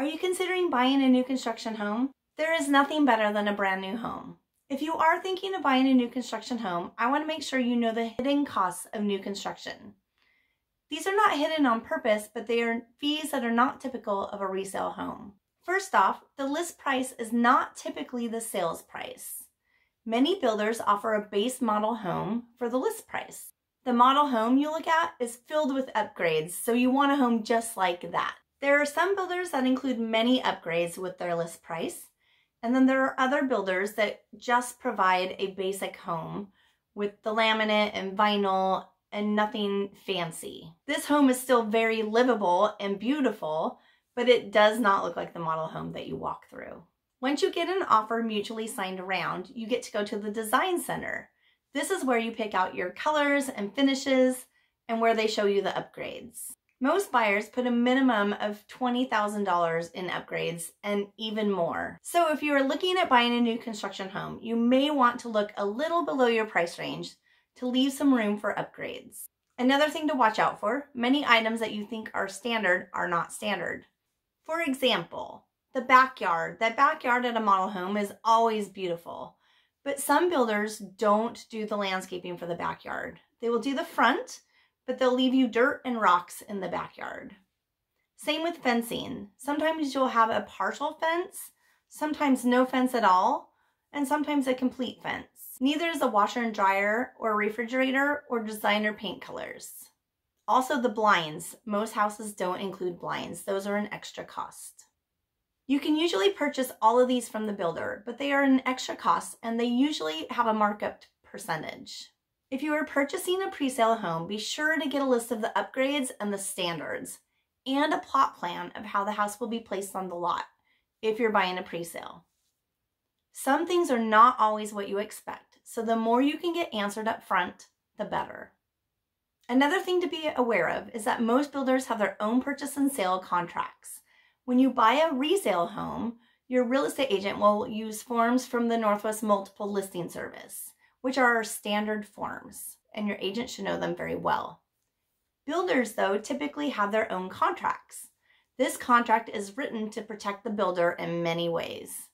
Are you considering buying a new construction home? There is nothing better than a brand new home. If you are thinking of buying a new construction home, I want to make sure you know the hidden costs of new construction. These are not hidden on purpose, but they are fees that are not typical of a resale home. First off, the list price is not typically the sales price. Many builders offer a base model home for the list price. The model home you look at is filled with upgrades, so you want a home just like that. There are some builders that include many upgrades with their list price, and then there are other builders that just provide a basic home with the laminate and vinyl and nothing fancy. This home is still very livable and beautiful, but it does not look like the model home that you walk through. Once you get an offer mutually signed around, you get to go to the design center. This is where you pick out your colors and finishes and where they show you the upgrades. Most buyers put a minimum of $20,000 in upgrades and even more. So if you are looking at buying a new construction home, you may want to look a little below your price range to leave some room for upgrades. Another thing to watch out for, many items that you think are standard are not standard. For example, the backyard. That backyard at a model home is always beautiful, but some builders don't do the landscaping for the backyard. They will do the front, but they'll leave you dirt and rocks in the backyard. Same with fencing. Sometimes you'll have a partial fence, sometimes no fence at all, and sometimes a complete fence. Neither is a washer and dryer or refrigerator or designer paint colors. Also the blinds. Most houses don't include blinds. Those are an extra cost. You can usually purchase all of these from the builder, but they are an extra cost and they usually have a markup percentage. If you are purchasing a presale home, be sure to get a list of the upgrades and the standards and a plot plan of how the house will be placed on the lot if you're buying a presale. Some things are not always what you expect, so the more you can get answered up front, the better. Another thing to be aware of is that most builders have their own purchase and sale contracts. When you buy a resale home, your real estate agent will use forms from the Northwest Multiple Listing Service, which are standard forms, and your agent should know them very well. Builders, though, typically have their own contracts. This contract is written to protect the builder in many ways.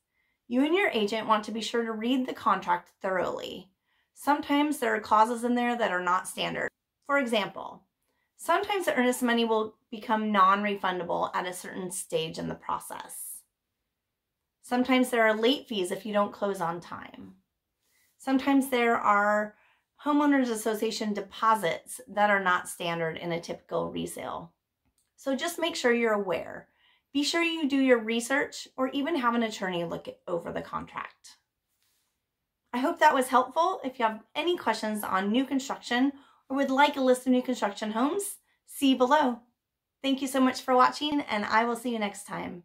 You and your agent want to be sure to read the contract thoroughly. Sometimes there are clauses in there that are not standard. For example, sometimes the earnest money will become non-refundable at a certain stage in the process. Sometimes there are late fees if you don't close on time. Sometimes there are homeowners association deposits that are not standard in a typical resale. So just make sure you're aware. Be sure you do your research or even have an attorney look over the contract. I hope that was helpful. If you have any questions on new construction or would like a list of new construction homes, see below. Thank you so much for watching and I will see you next time.